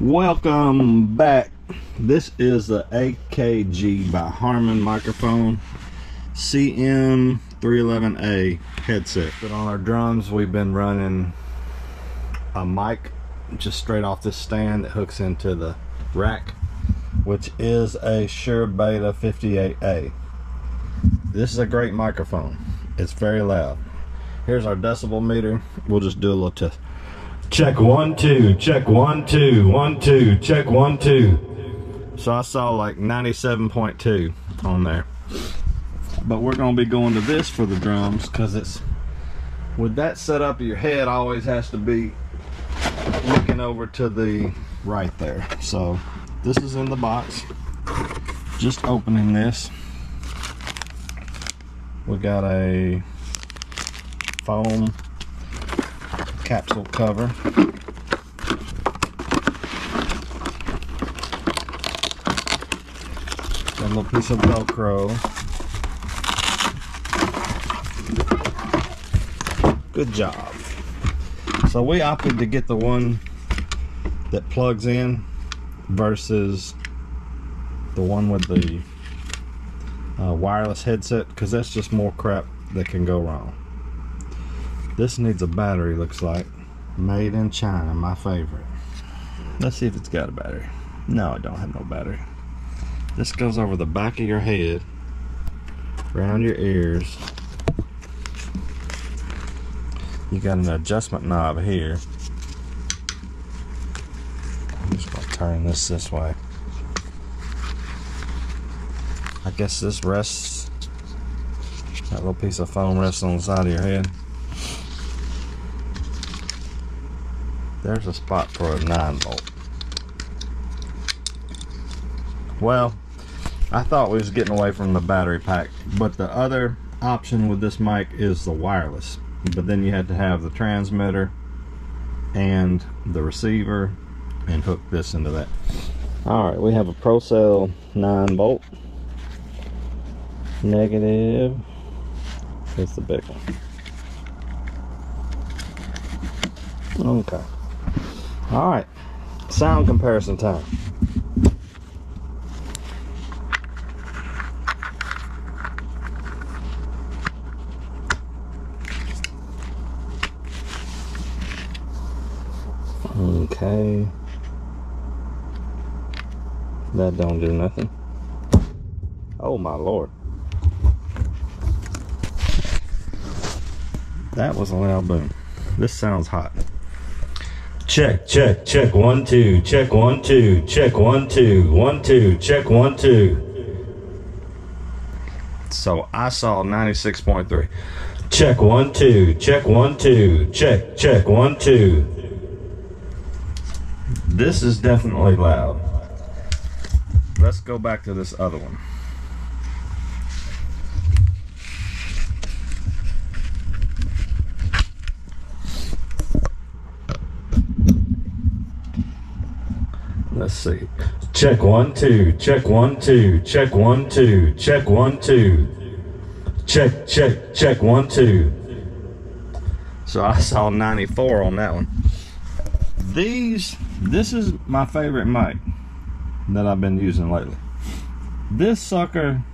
Welcome back. This is the AKG by Harman microphone CM311A headset. But on our drums, we've been running a mic just straight off this stand that hooks into the rack, which is a Shure Beta 58A. This is a great microphone. It's very loud. Here's our decibel meter. We'll just do a little test. Check one, two, check one, two, one, two, check one, two. So I saw like 97.2 on there. But we're gonna be going to this for the drums because it's, with that setup, your head always has to be looking over to the right there. So this is in the box. Just opening this. We got a foam capsule cover. A little piece of Velcro. Good job. So we opted to get the one that plugs in versus the one with the uh, wireless headset because that's just more crap that can go wrong. This needs a battery, looks like. Made in China, my favorite. Let's see if it's got a battery. No, it don't have no battery. This goes over the back of your head, around your ears. You got an adjustment knob here. I'm just gonna turn this this way. I guess this rests, that little piece of foam rests on the side of your head. There's a spot for a 9 volt. Well, I thought we was getting away from the battery pack, but the other option with this mic is the wireless. But then you had to have the transmitter and the receiver and hook this into that. Alright, we have a ProCell 9 volt. Negative. Here's the big one. Okay. All right, sound comparison time. Okay. That don't do nothing. Oh my lord. That was a loud boom. This sounds hot. Check, check, check, one, two, check, one, two, check, one, two, one, two, check, one, two. So I saw 96.3. Check, one, two, check, one, two, check, check, one, two. This is definitely loud. Let's go back to this other one. Let's see. Check one, two, check one, two, check one, two, check one, two. Check, check, check one, two. So I saw 94 on that one. These, this is my favorite mic that I've been using lately. This sucker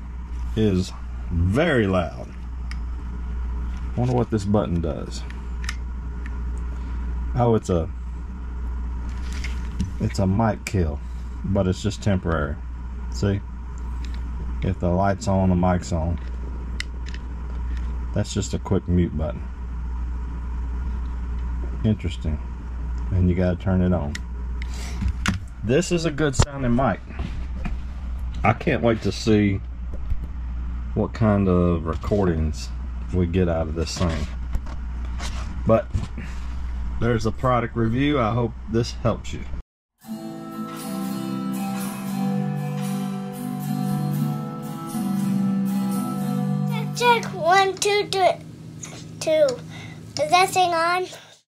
is very loud. Wonder what this button does. Oh, it's a it's a mic kill, but it's just temporary. See? If the light's on, the mic's on. That's just a quick mute button. Interesting. And you gotta turn it on. This is a good sounding mic. I can't wait to see what kind of recordings we get out of this thing. But there's a product review. I hope this helps you. Check one, two, two, two. Is that thing on?